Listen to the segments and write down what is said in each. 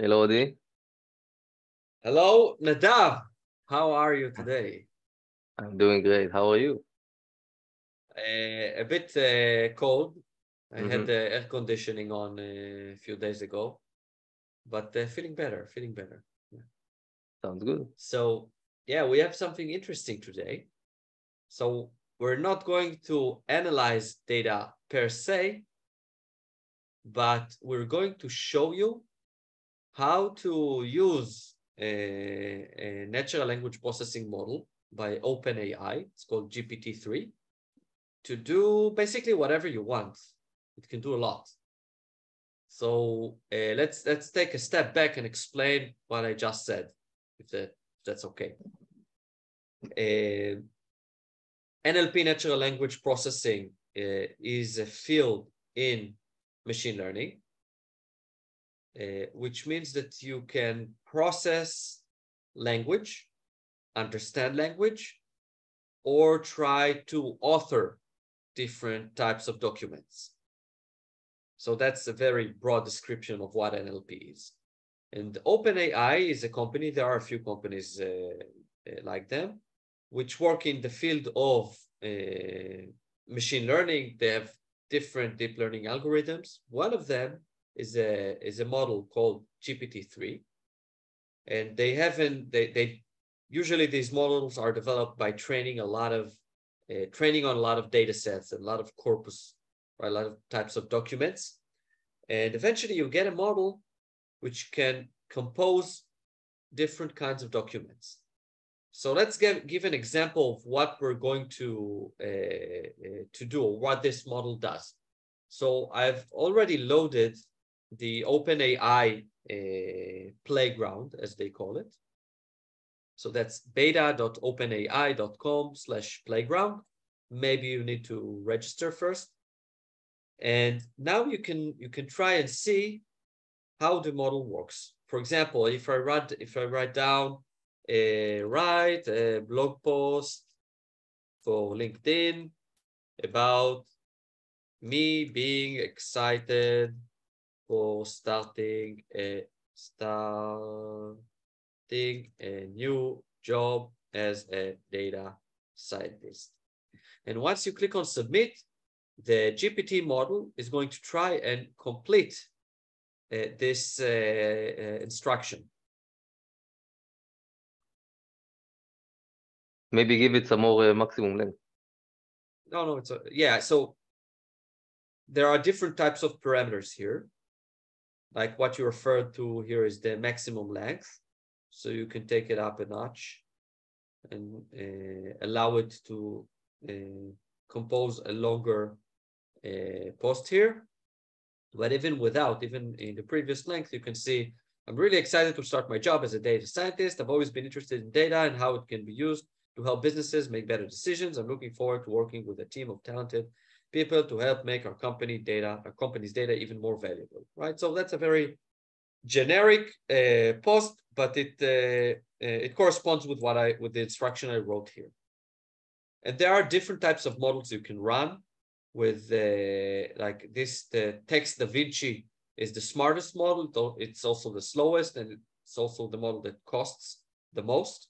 Hello, Adi. Hello, Nadav. How are you today? I'm doing great. How are you? Uh, a bit uh, cold. I had Mhm. the air conditioning on uh, a few days ago, but uh, feeling better, feeling better. Sounds good. So, yeah, we have something interesting today. So, we're not going to analyze data per se, but we're going to show you how to use a, a natural language processing model by OpenAI. It's called GPT-3 to do basically whatever you want. It can do a lot. So uh, let's let's take a step back and explain what I just said, if, that, if that's okay. Uh, NLP, natural language processing, uh, is a field in machine learning, uh, which means that you can process language, understand language, or try to author different types of documents. So that's a very broad description of what NLP is. And OpenAI is a company, there are a few companies uh, uh, like them, which work in the field of uh, machine learning. They have different deep learning algorithms. One of them is a, is a model called GPT-3. And they haven't, they, they usually these models are developed by training a lot of, uh, training on a lot of data sets and a lot of corpus, or a lot of types of documents. And eventually you get a model which can compose different kinds of documents. So let's give, give an example of what we're going to, uh, uh, to do, or what this model does. So I've already loaded the OpenAI uh, playground, as they call it. So that's beta.openai.com slash playground. Maybe you need to register first. And now you can you can try and see how the model works. For example, if I write if I write down a write a blog post for LinkedIn about me being excited for starting a starting a new job as a data scientist. And once you click on submit, the GPT model is going to try and complete uh, this uh, uh, instruction. Maybe give it some more uh, maximum length. No, no, it's a, yeah. So there are different types of parameters here. Like what you referred to here is the maximum length. So you can take it up a notch and uh, allow it to uh, compose a longer uh, post here. But even without, even in the previous length, you can see I'm really excited to start my job as a data scientist. I've always been interested in data and how it can be used to help businesses make better decisions. I'm looking forward to working with a team of talented people to help make our company data, our company's data even more valuable, right? So that's a very generic uh, post, but it uh, uh, it corresponds with what I with the instruction I wrote here. And there are different types of models you can run with uh, like this. The Text DaVinci is the smartest model. Though it's also the slowest, and it's also the model that costs the most.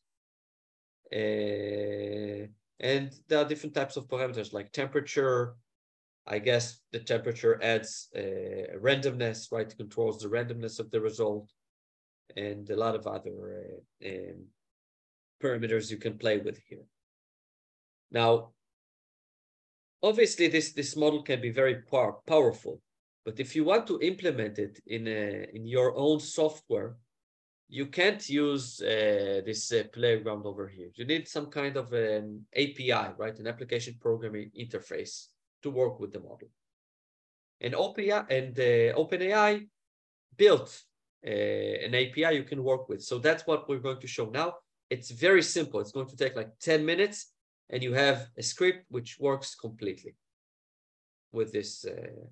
Uh, and there are different types of parameters like temperature. I guess the temperature adds uh, randomness, right? It controls the randomness of the result, and a lot of other uh, um, parameters you can play with here. Now, obviously, this this model can be very power, powerful, but if you want to implement it in a, in your own software, you can't use uh, this uh, playground over here. You need some kind of an API, right? An application programming interface to work with the model. And OpenAI and uh, OpenAI built uh, an API you can work with. So that's what we're going to show now. It's very simple. It's going to take like 10 minutes and you have a script which works completely with this. Uh...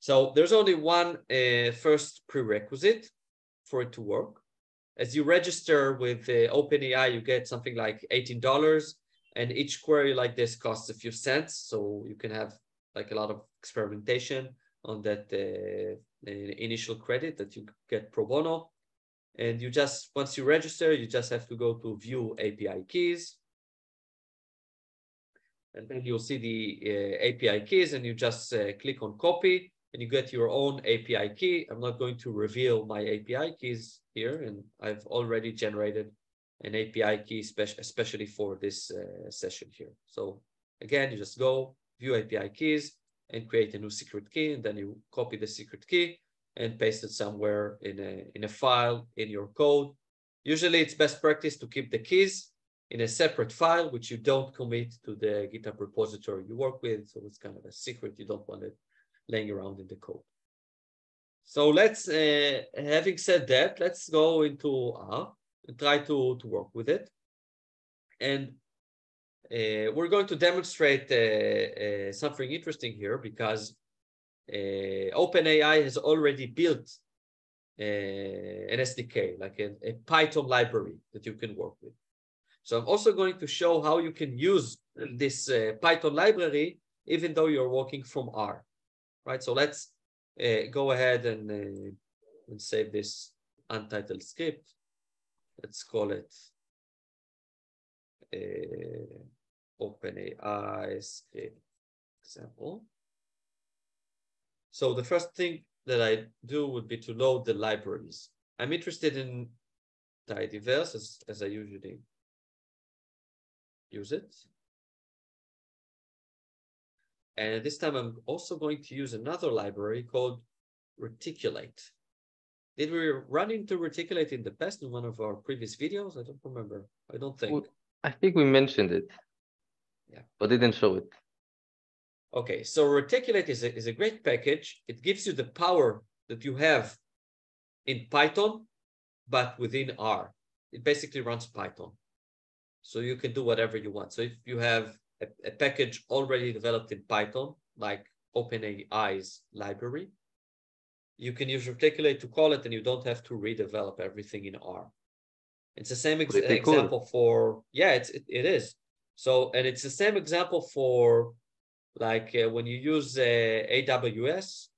So there's only one uh, first prerequisite for it to work. As you register with uh, OpenAI, you get something like $18 and each query like this costs a few cents. So you can have like a lot of experimentation on that uh, initial credit that you get pro bono. And you just, once you register, you just have to go to view API keys. And then you'll see the uh, API keys and you just uh, click on copy and you get your own API key. I'm not going to reveal my API keys here and I've already generated an API key, especially for this uh, session here. So again, you just go view API keys and create a new secret key, and then you copy the secret key and paste it somewhere in a, in a file in your code. Usually it's best practice to keep the keys in a separate file, which you don't commit to the GitHub repository you work with. So it's kind of a secret. You don't want it laying around in the code. So let's, uh, having said that, let's go into R try to, to work with it. And uh, we're going to demonstrate uh, uh, something interesting here because OpenAI has already built an SDK, like a, a Python library that you can work with. So I'm also going to show how you can use this uh, Python library, even though you're working from R, right? So let's uh, go ahead and, uh, and save this untitled script. Let's call it uh, OpenAI script example. So the first thing that I do would be to load the libraries. I'm interested in tidyverse as, as I usually use it. And this time I'm also going to use another library called Reticulate. Did we run into Reticulate in the past in one of our previous videos? I don't remember. I don't think. Well, I think we mentioned it. Yeah. But didn't show it. Okay, so Reticulate is a, is a great package. It gives you the power that you have in Python, but within R. It basically runs Python. So you can do whatever you want. So if you have a, a package already developed in Python, like OpenAI's library, you can use Reticulate to call it and you don't have to redevelop everything in R. It's the same ex example for, yeah, it's, it, it is. So, and it's the same example for like uh, when you use uh, AWS,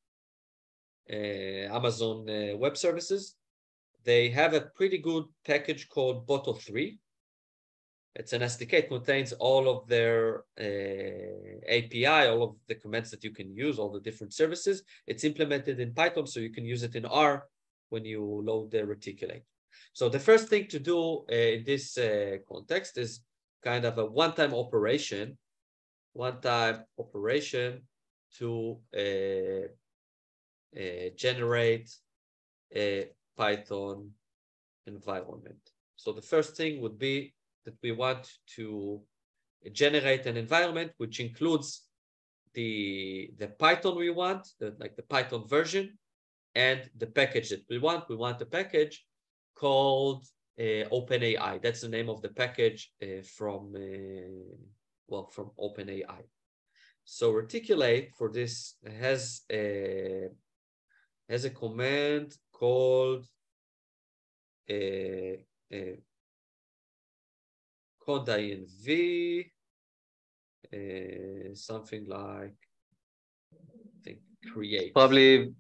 uh, Amazon uh, Web Services, they have a pretty good package called Boto3. It's an SDK. It contains all of their uh, API, all of the commands that you can use, all the different services. It's implemented in Python, so you can use it in R when you load the reticulate. So the first thing to do uh, in this context is kind of a one-time operation, one-time operation to uh, uh, generate a Python environment. So the first thing would be that we want to generate an environment which includes the, the Python we want, the, like the Python version, and the package that we want. We want a package called uh, OpenAI. That's the name of the package uh, from, uh, well, from OpenAI. So Reticulate for this has a, has a command called uh, uh, conda uh, something like I think create. Probably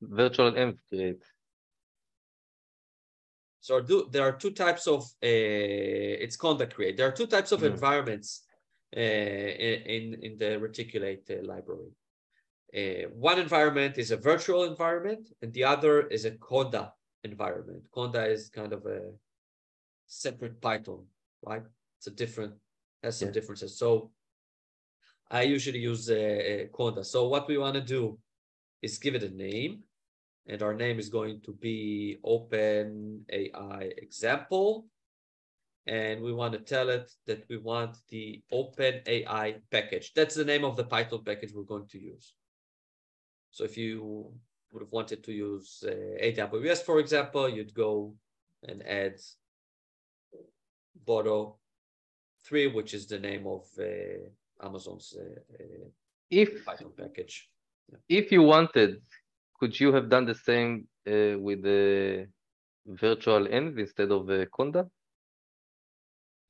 virtual env create. So do, there are two types of, uh, it's conda create. There are two types of mm. environments uh, in, in the reticulate uh, library. Uh, one environment is a virtual environment and the other is a conda environment. Conda is kind of a separate Python, right? It's a different, has some yeah. differences. So I usually use a, conda. So what we want to do is give it a name and our name is going to be open AI example. And we want to tell it that we want the open AI package. That's the name of the Python package we're going to use. So if you would have wanted to use uh, AWS, for example, you'd go and add Boto 3, which is the name of uh, Amazon's uh, uh if, Python package. Yeah. If you wanted could you have done the same uh, with the virtual env instead of uh, Conda?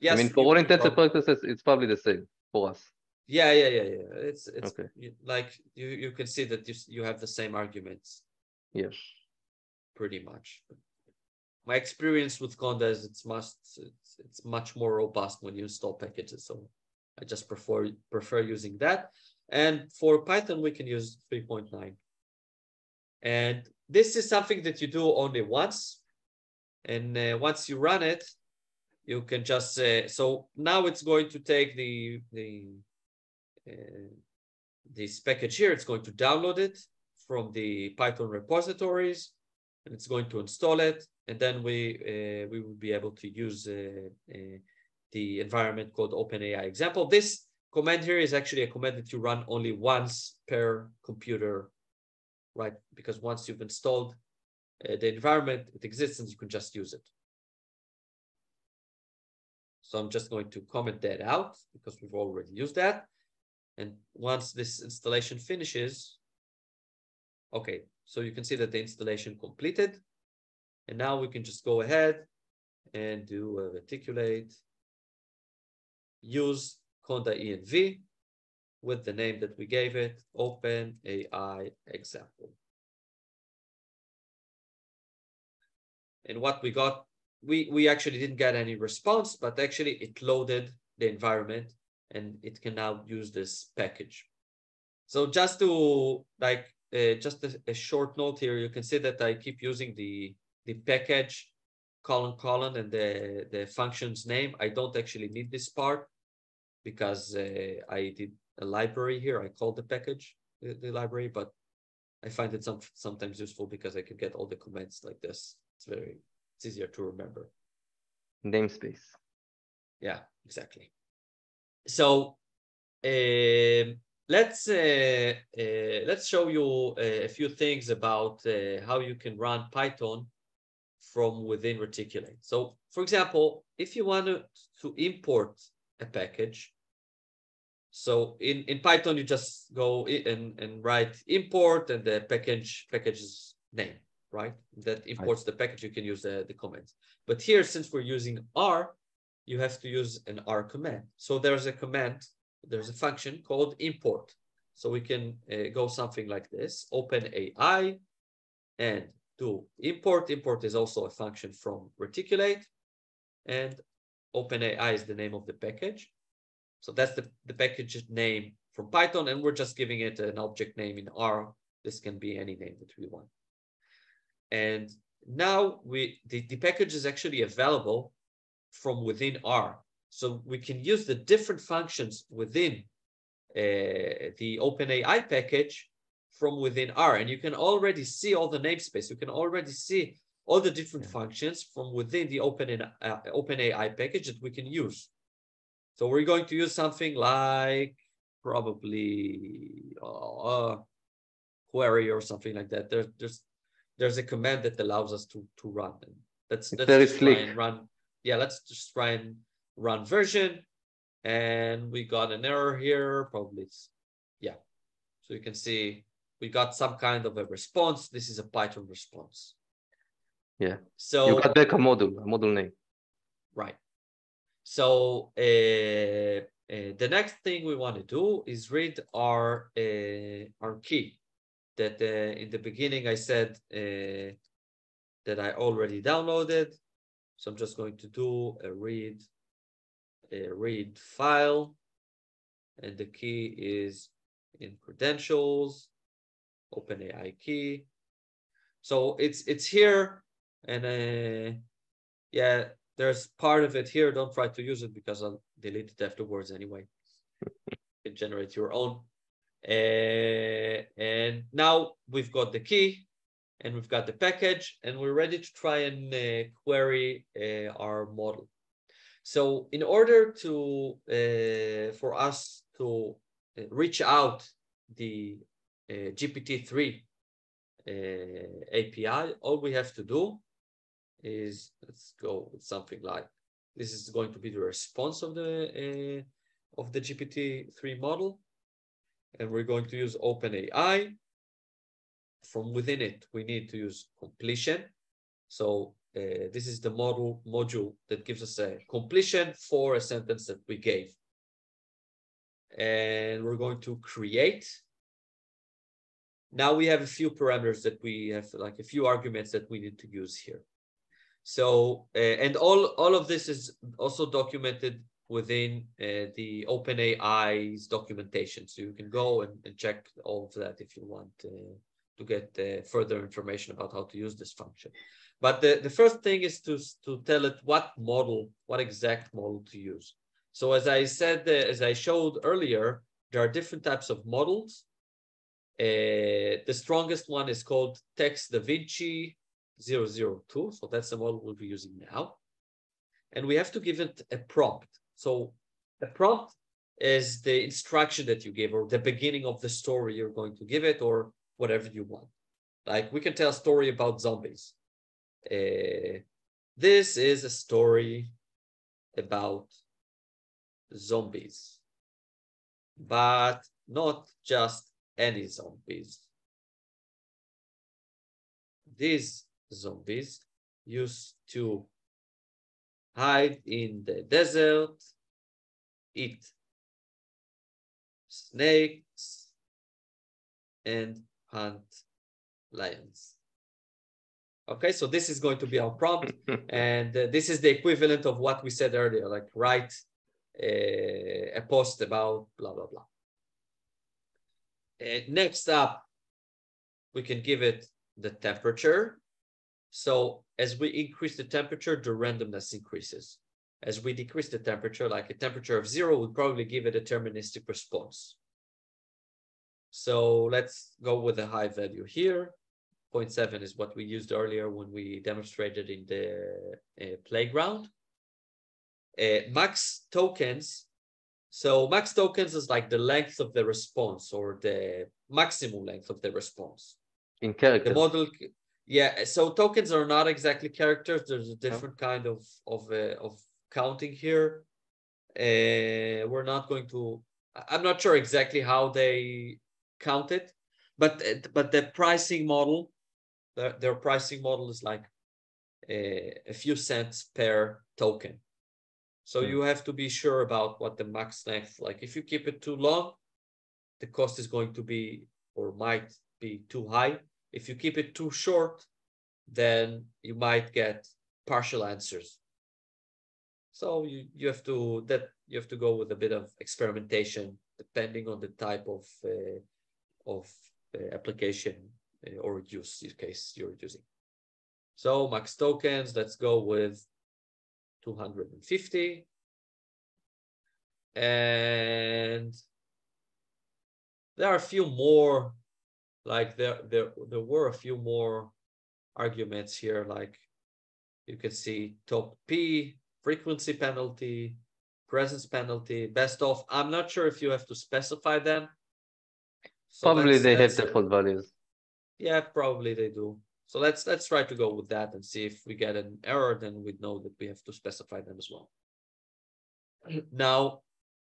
Yes. I mean, for all intents and purposes, it's probably the same for us. Yeah, yeah, yeah, yeah. It's it's okay. like you you can see that you you have the same arguments. Yes. Pretty much. My experience with Conda is it's must it's, it's much more robust when you install packages. So I just prefer prefer using that. And for Python, we can use 3.9. And this is something that you do only once. And uh, once you run it, you can just uh, so now it's going to take the the uh, this package here. It's going to download it from the Python repositories, and it's going to install it. And then we uh, we will be able to use uh, uh, the environment called OpenAI example. This command here is actually a command that you run only once per computer, right? Because once you've installed uh, the environment, it exists and you can just use it. So I'm just going to comment that out because we've already used that. And once this installation finishes, okay, so you can see that the installation completed. And now we can just go ahead and do a reticulate, use Conda env with the name that we gave it, Open AI example. And what we got, we, we actually didn't get any response, but actually it loaded the environment and it can now use this package. So just to like, uh, just a, a, short note here, you can see that I keep using the, the package colon colon and the, the function's name. I don't actually need this part because uh, I did a library here. I called the package the, the, library, but I find it some, sometimes useful because I can get all the comments like this. It's very, it's easier to remember. Namespace. Yeah, exactly. So uh, let's uh, uh, let's show you a few things about uh, how you can run Python from within Reticulate. So, for example, if you want to, to import a package, so in, in Python, you just go and, and write import and the package package's name, right? That imports the package, you can use the, the comments. But here, since we're using R, you have to use an R command. So there's a command, there's a function called import. So we can uh, go something like this, open AI and do import. Import is also a function from Reticulate and OpenAI is the name of the package. So that's the, the package name from Python and we're just giving it an object name in R. This can be any name that we want. And now we the, the package is actually available from within R. So we can use the different functions within uh, the OpenAI package from within R. And you can already see all the namespace. You can already see all the different yeah. functions from within the Open, uh, OpenAI package that we can use. So we're going to use something like probably uh, query or something like that. There, there's there's a command that allows us to to run. And that's, that's very slick. run yeah, let's just try and run version. And we got an error here, probably yeah. So you can see we got some kind of a response. This is a Python response. Yeah. So you got back a module, a module name. Right. So uh, uh, the next thing we want to do is read our uh, our key that uh, in the beginning I said uh, that I already downloaded. So I'm just going to do a read, a read file, and the key is in credentials, OpenAI key. So it's it's here, and uh, yeah, there's part of it here. Don't try to use it because I'll delete it afterwards anyway. you generate your own. Uh, and now we've got the key and we've got the package and we're ready to try and uh, query uh, our model. So in order to uh, for us to uh, reach out the GPT-3 uh, API, all we have to do is let's go with something like this is going to be the response of the of the GPT-3 model, and we're going to use OpenAI from within it, we need to use completion. So uh, this is the model module that gives us a completion for a sentence that we gave. And we're going to create. Now we have a few parameters that we have, like a few arguments that we need to use here. So uh, and all all of this is also documented within uh, the OpenAI's documentation. So you can go and, and check all of that if you want uh, to get uh, further information about how to use this function. But the, the first thing is to, to tell it what model, what exact model to use. So as I said, uh, as I showed earlier, there are different types of models. Uh, the strongest one is called Text DaVinci 002. So that's the model we'll be using now. And we have to give it a prompt. So a prompt is the instruction that you give or the beginning of the story you're going to give it or whatever you want. Like we can tell a story about zombies. Uh, this is a story about zombies, but not just any zombies. These zombies used to hide in the desert, eat snakes, and hunt lions. Okay, so this is going to be our prompt, and uh, this is the equivalent of what we said earlier, like write a, uh, a post about blah, blah, blah. Uh, next up, we can give it the temperature. So as we increase the temperature, the randomness increases. As we decrease the temperature, like a temperature of zero, we'd probably give it a deterministic response. So let's go with a high value here. 0.7 is what we used earlier when we demonstrated in the uh, playground. Uh, max tokens. So max tokens is like the length of the response or the maximum length of the response. In character. The model, yeah. So tokens are not exactly characters. There's a different no. kind of of uh, of counting here. Uh, we're not going to. I'm not sure exactly how they count it, but but the pricing model their, their pricing model is like a, a few cents per token. So mm. you have to be sure about what the max length, like if you keep it too long, the cost is going to be or might be too high. If you keep it too short, then you might get partial answers. So you, you have to that you have to go with a bit of experimentation depending on the type of uh, of uh, application uh, or use case you're using. So max tokens, let's go with 250. And there are a few more, like there, there, there were a few more arguments here, like you can see top P, frequency penalty, presence penalty, best of. I'm not sure if you have to specify them. So Probably they have default values. Yeah, probably they do. So let's let's try to go with that and see if we get an error, then we know that we have to specify them as well. Now,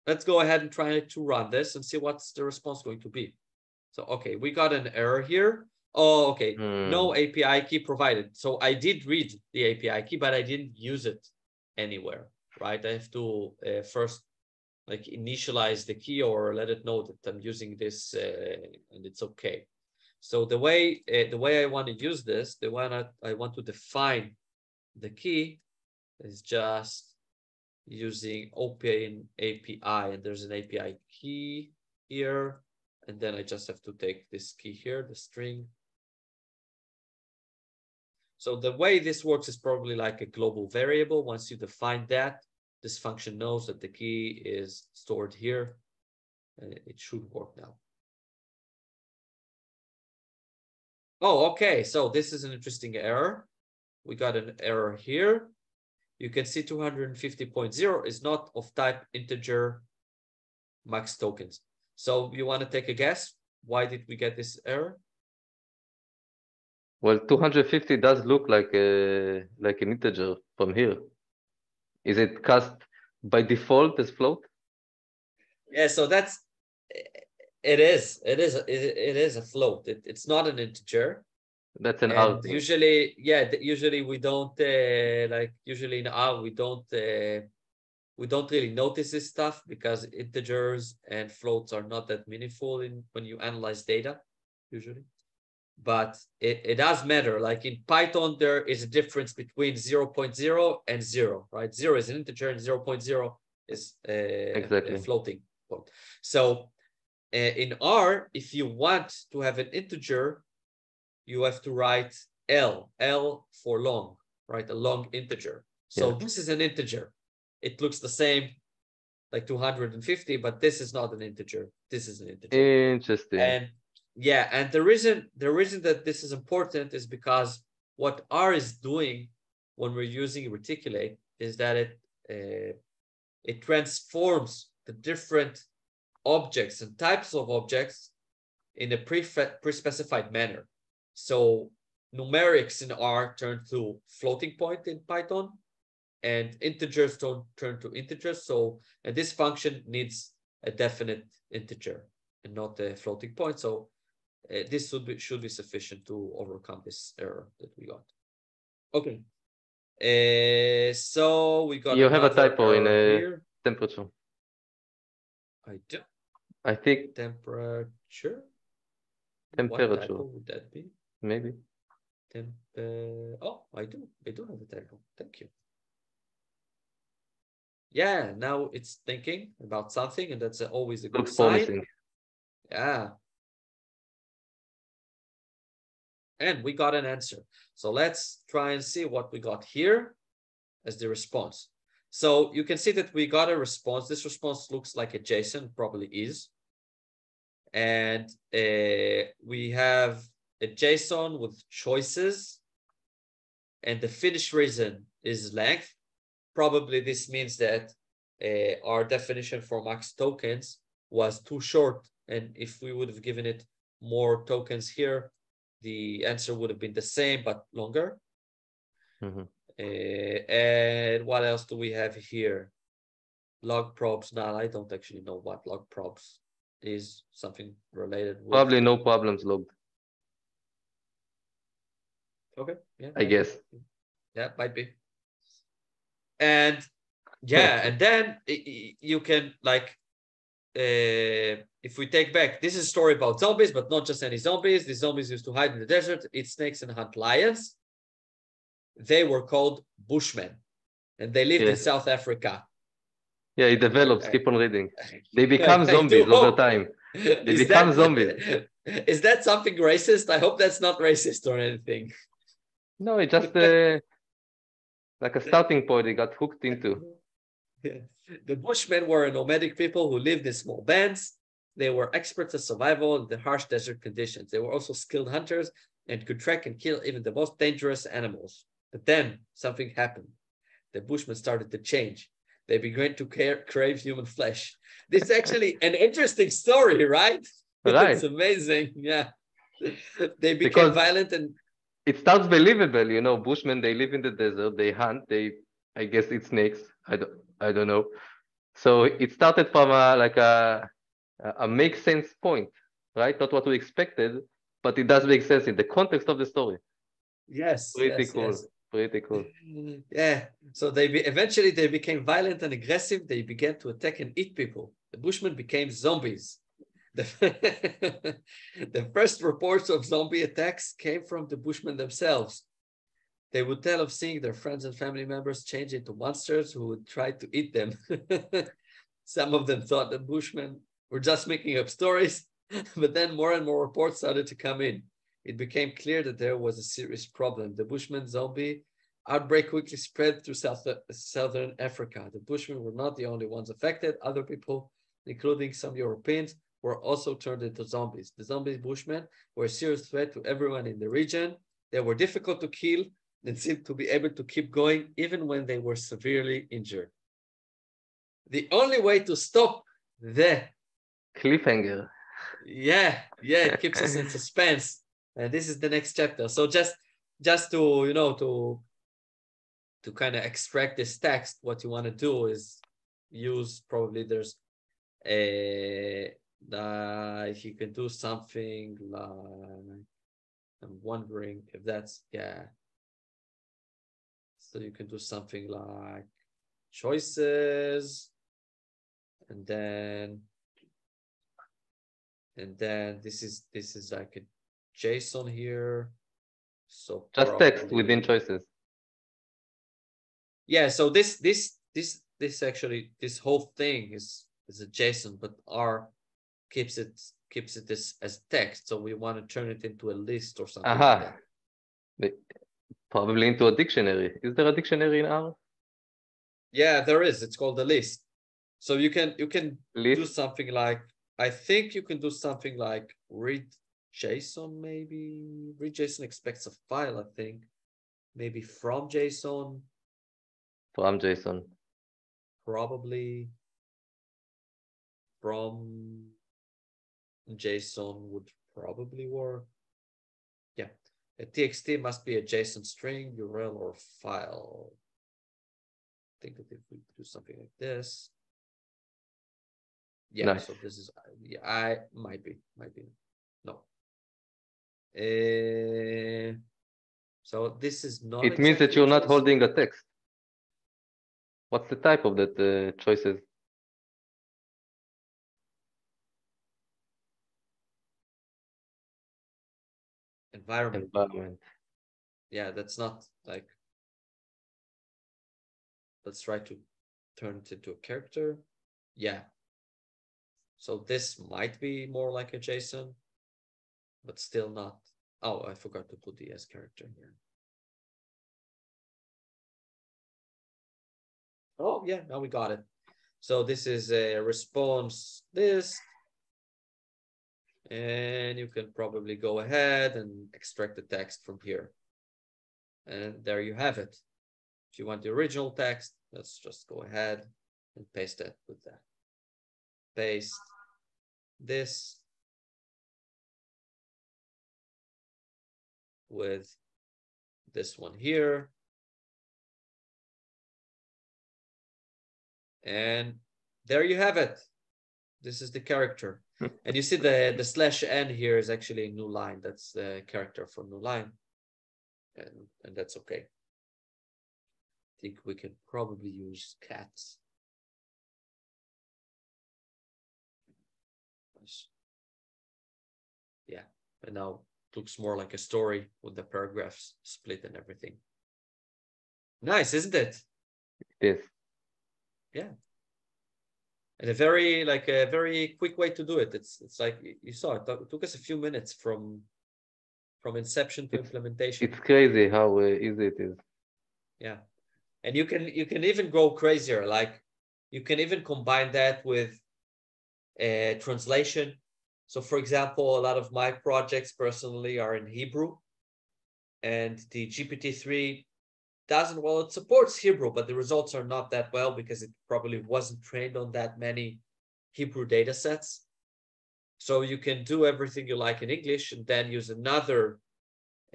let's go ahead and try to run this and see what's the response going to be. So, okay, we got an error here. Oh, okay, hmm. no API key provided. So I did read the API key, but I didn't use it anywhere, right? I have to uh, first like initialize the key or let it know that I'm using this uh, and it's okay. So the way uh, the way I want to use this, the way I, I want to define the key is just using Open API, and there's an API key here, and then I just have to take this key here, the string. So the way this works is probably like a global variable. Once you define that, this function knows that the key is stored here, and it should work now. Oh, okay. So this is an interesting error. We got an error here. You can see 250.0 is not of type integer max tokens. So you want to take a guess? Why did we get this error? Well, 250 does look like a like an integer from here. Is it cast by default as float? Yeah, so that's it is. It is. It, it is a float. It, it's not an integer. That's an out. Usually, yeah. Usually we don't uh, like. Usually in R we don't. Uh, we don't really notice this stuff because integers and floats are not that meaningful in when you analyze data. Usually, but it, it does matter. Like in Python, there is a difference between 0.0 and zero, right? Zero is an integer and 0.0 is a, Exactly. a floating point. So uh, in R, if you want to have an integer, you have to write L, L for long, right? A long integer. So Yeah. this is an integer. It looks the same, like 250, but this is not an integer. This is an integer. Interesting. And yeah, and the reason the reason that this is important is because what R is doing when we're using reticulate is that it uh, it transforms the different objects and types of objects in a pre pre-specified manner. So numerics in R turn to floating point in Python, and integers don't turn to integers. So and this function needs a definite integer and not a floating point. So uh, this should be should be sufficient to overcome this error that we got. Okay. Uh, so we got You have a typo in a- here. Temperature. I do I think temperature. What Temperature. typo would that be? maybe. Temp. Oh, I do. I do have a typo. Thank you. Yeah, now it's thinking about something, and that's always a good Looks sign. promising. Yeah. And we got an answer. So let's try and see what we got here as the response. So you can see that we got a response. This response looks like a JSON, probably is. And uh, we have a JSON with choices. And the finish reason is length. Probably this means that uh, our definition for max tokens was too short. And if we would have given it more tokens here, the answer would have been the same, but longer. Mhm. Uh, and what else do we have here? Log probs. No, I don't actually know what log probs is. Something related with. Probably no problems logged, Okay. Yeah. I guess. Yeah, might be. And yeah, and then you can like, uh, if we take back, this is a story about zombies, but not just any zombies. These zombies used to hide in the desert, eat snakes, and hunt lions. They were called Bushmen, and they lived in South Africa. Yeah, it develops. Keep on reading. They become zombies over time. They become zombies. Is that something racist? I hope that's not racist or anything. No, it just uh, like a starting point they got hooked into. Yeah. The Bushmen were a nomadic people who lived in small bands. They were experts at survival in the harsh desert conditions. They were also skilled hunters and could track and kill even the most dangerous animals. But then something happened. The Bushmen started to change. They began to care, crave human flesh. This is actually an interesting story, right? Right. it's amazing. Yeah. They became Because- violent and It starts believable, you know. Bushmen, they live in the desert, they hunt, they, I guess, eat snakes. I don't, I don't know. So it started from a like a, a a make sense point, right? Not what we expected, but it does make sense in the context of the story. yes, Pretty yes, cool. yes. Pretty cool. Mm, yeah. So they be, eventually they became violent and aggressive. They began to attack and eat people. The Bushmen became zombies. The, the first reports of zombie attacks came from the Bushmen themselves. They would tell of seeing their friends and family members change into monsters who would try to eat them. Some of them thought the Bushmen were just making up stories, but then more and more reports started to come in. It became clear that there was a serious problem. The Bushman zombie outbreak quickly spread through South, southern Africa. The Bushmen were not the only ones affected. Other people, including some Europeans, were also turned into zombies. The zombie Bushmen were a serious threat to everyone in the region. They were difficult to kill and seemed to be able to keep going even when they were severely injured. The only way to stop the Cliffhanger. yeah yeah it keeps us in suspense and this is the next chapter. So just just to you know to to kind of extract this text what you want to do is use probably there's a if you can do something like i'm wondering if that's yeah. So you can do something like choices and then and then this is this is like a JSON here. So just text within choices. Yeah, so this this this this actually this whole thing is is a JSON, but R keeps it keeps it this as text. So we want to turn it into a list or something. like Aha. that. Probably into a dictionary. Is there a dictionary in R? Yeah, there is. It's called a list. So you can you can do something like I think you can do something like read JSON maybe. Read JSON expects a file, I think. Maybe from JSON, From JSON. probably from JSON would probably work. Yeah. A TXT must be a JSON string, URL, or file. I think that if we do something like this. Yeah, Nice. so this is yeah, I might be, might be. No. Uh, so this is not It means that you're not holding a text. What's the type of that uh, choices? environment. Environment. yeah that's not like let's try to turn it into a character yeah so this might be more like a json but still not oh i forgot to put the s character here. Oh yeah now we got it. So this is a response list. And you can probably go ahead and extract the text from here. And there you have it. If you want the original text, let's just go ahead and paste it with that. Paste this with this one here. And there you have it. This is the character. and you see the, the slash n here is actually a new line. That's the character for new line and and that's okay. I think we can probably use cats. Yeah, and now looks more like a story with the paragraphs split and everything. Nice, isn't it? Yes. Yeah. And a very like a very quick way to do it. It's it's like you saw it, took- it took us a few minutes from from inception to It's- implementation. It's crazy how uh, easy it is. Yeah. And you can you can even go crazier. Like you can even combine that with a translation. So for example, a lot of my projects personally are in Hebrew. And the GPT-3 doesn't well, it supports Hebrew, but the results are not that well because it probably wasn't trained on that many Hebrew data sets. So you can do everything you like in English and then use another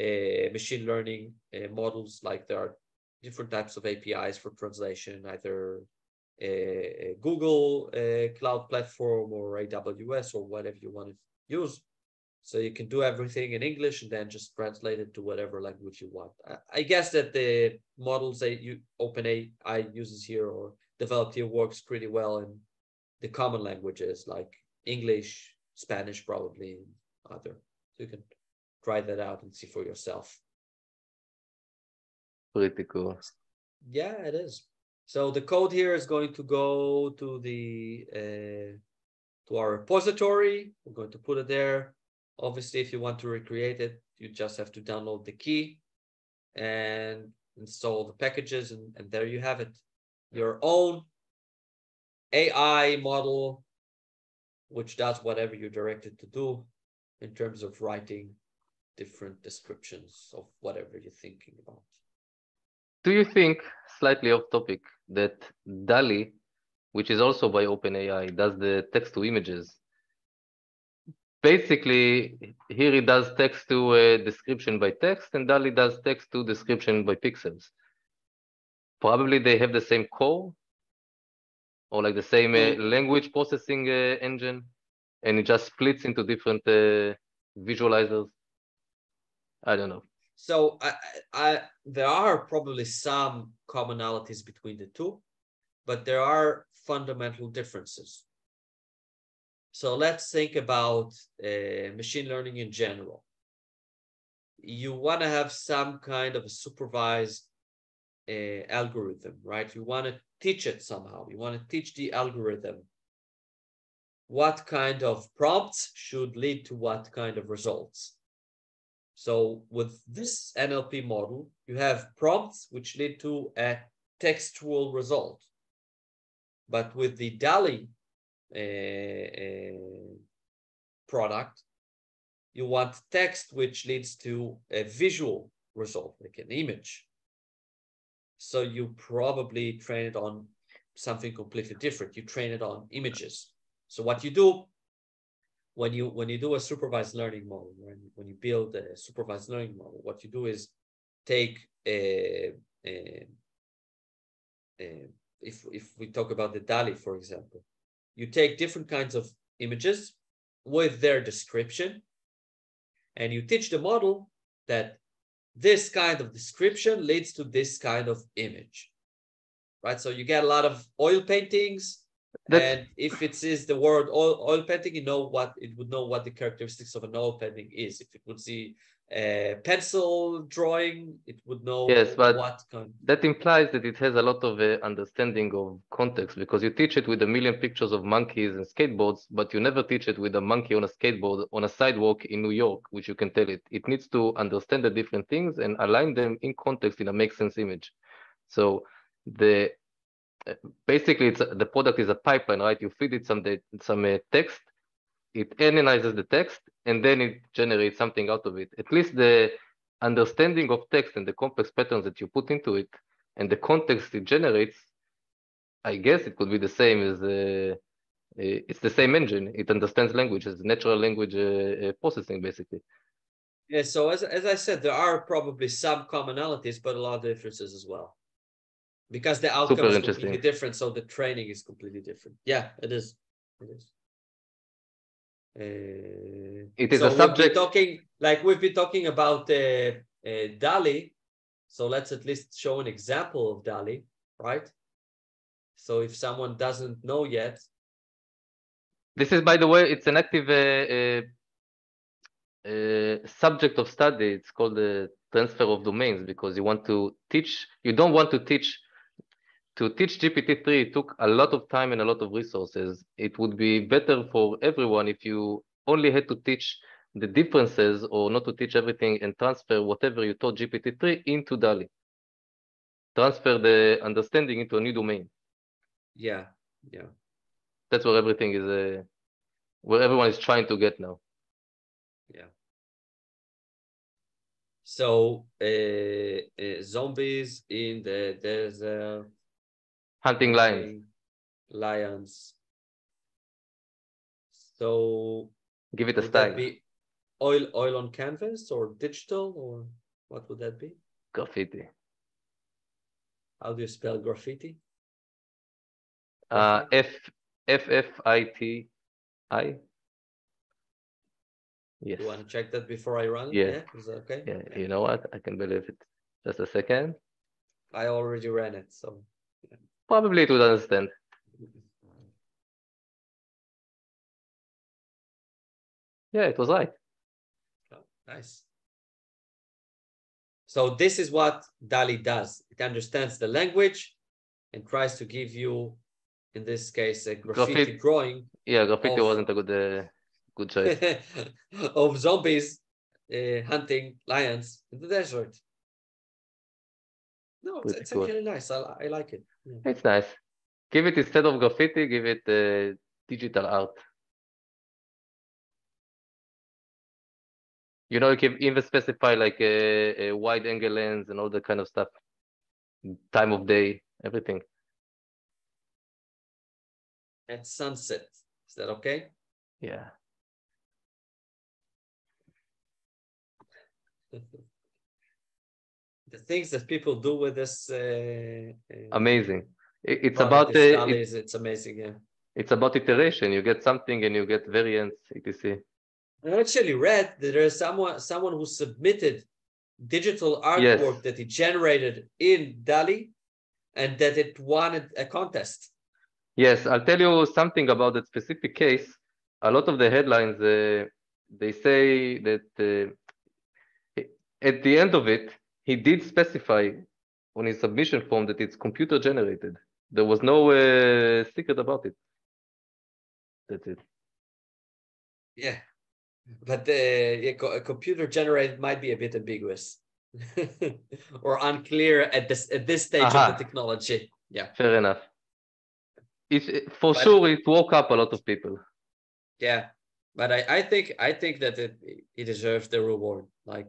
uh, machine learning uh, models. Like there are different types of APIs for translation, either a, Google cloud platform or AWS or whatever you want to use. So you can do everything in English and then just translate it to whatever language you want. I, guess that the models that you OpenAI uses here or developed here works pretty well in the common languages like English, Spanish, probably and other. So you can try that out and see for yourself. Pretty cool. Yeah, it is. So the code here is going to go to the uh, to our repository. We're going to put it there. Obviously, if you want to recreate it, you just have to download the key and install the packages, and, and there you have it. Your own AI model, which does whatever you direct it to do in terms of writing different descriptions of whatever you're thinking about. Do you think, slightly off topic, that DALL-E, which is also by OpenAI, does the text to images? Basically, here it does text to uh, description by text, and DALL-E does text to description by pixels. Probably they have the same core, or like the same uh, language processing uh, engine, and it just splits into different uh, visualizers. I don't know. So I, I, there are probably some commonalities between the two, but there are fundamental differences. So let's think about uh, machine learning in general. you want to have some kind of a supervised uh, algorithm, right? You want to teach it somehow. You want to teach the algorithm what kind of prompts should lead to what kind of results. So with this NLP model, you have prompts which lead to a textual result. But with the DALL-E uh, uh, product, you want text which leads to a visual result, like an image. So you probably train it on something completely different. You train it on images. So what you do when you when you do a supervised learning model, when, when you build a supervised learning model, what you do is take a, a, a if if we talk about the DALL-E, for example, you take different kinds of images with their description, and you teach the model that this kind of description leads to this kind of image, right? So you get a lot of oil paintings, and if it is the word oil, oil painting, you know what it would know what the characteristics of an oil painting is. If it would see a pencil drawing, it would know yes, but what kind. That implies that it has a lot of uh, understanding of context because you teach it with a million pictures of monkeys and skateboards, but you never teach it with a monkey on a skateboard on a sidewalk in New York, which you can tell it. It needs to understand the different things and align them in context in a make sense image. So the basically it's the product is a pipeline, right? You feed it some some uh, text it analyzes the text and then it generates something out of it. At least the understanding of text and the complex patterns that you put into it and the context it generates, I guess it could be the same as uh, it's the same engine. It understands language as natural language uh, uh, processing, basically. Yeah. So as as I said, there are probably some commonalities, but a lot of differences as well, because the outcome Super is completely different. So the training is completely different. Yeah, it is. It is. Uh, it is so a subject. talking like we've been talking about uh, uh, DALL-E. So let's at least show an example of DALL-E, right? So if someone doesn't know yet. This is, by the way, it's an active uh, uh, uh, subject of study. It's called the transfer of domains because you want to teach, you don't want to teach to teach GPT-3 took a lot of time and a lot of resources. It would be better for everyone if you only had to teach the differences or not to teach everything and transfer whatever you taught GPT-3 into DALL-E. Transfer the understanding into a new domain. Yeah, yeah. That's where everything is, uh, where everyone is trying to get now. Yeah. So uh, uh, zombies in the desert Hunting lions. Lions. So give it a style. Be oil oil on canvas or digital or what would that be? Graffiti. How do you spell graffiti? Uh, F F F I T I. Yes. You want to check that before I run? Yeah. yeah? okay? Yeah. You know what? I can believe it. Just a second. I already ran it, so. Probably to understand. Yeah, it was right. Oh, nice. So this is what DALL-E does. It understands the language and tries to give you, in this case, a graffiti, graffiti. drawing. Yeah, graffiti of, wasn't a good uh, good choice. of zombies uh, hunting lions in the desert. No, it's, it's cool. actually nice. I, I like it. Yeah. It's nice. Give it instead of graffiti, give it uh, digital art. You know, you can even specify like a, a wide angle lens and all that kind of stuff. Time of day, everything. At sunset. Is that okay? Yeah. the things that people do with this uh, uh amazing. It's about the it's, it's amazing yeah. it's about iteration. You get something and you get variants etc i actually read that there's someone someone who submitted digital artwork yes. that he generated in DALL-E and that it won a contest. Yes i'll tell you something about that specific case. A lot of the headlines uh, they say that uh, at the end of it, he did specify on his submission form that it's computer generated. There was no uh, secret about it. That's it. Yeah, but the co- computer generated might be a bit ambiguous or unclear at this at this stage Aha. of the technology. Yeah, Fair enough. It, for But- sure, it woke up a lot of people. yeah. But I, I think I think that it it deserves the reward. Like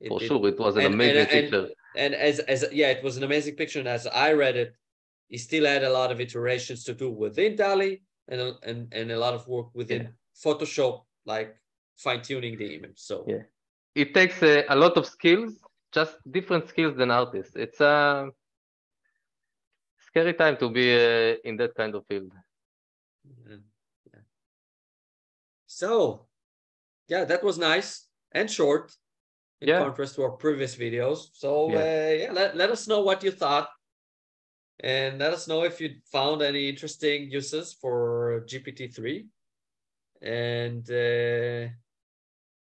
it, For it- sure, it was an and- amazing and- and- picture. and as as yeah, it was an amazing picture. And as I read it, he still had a lot of iterations to do within DALL-E and and and a lot of work within Yeah. Photoshop, like fine tuning the image. So Yeah. It takes a, a lot of skills, just different skills than artists. It's a scary time to be uh, in that kind of field. Yeah. yeah. So, yeah, that was nice and short in Yeah. contrast to our previous videos. So, Yeah. uh, yeah, let, let us know what you thought. And let us know if you found any interesting uses for GPT-3. And uh,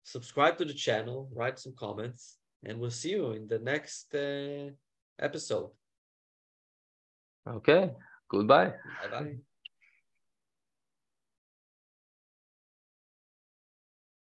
subscribe to the channel, write some comments, and we'll see you in the next uh, episode. Okay, goodbye. Bye-bye.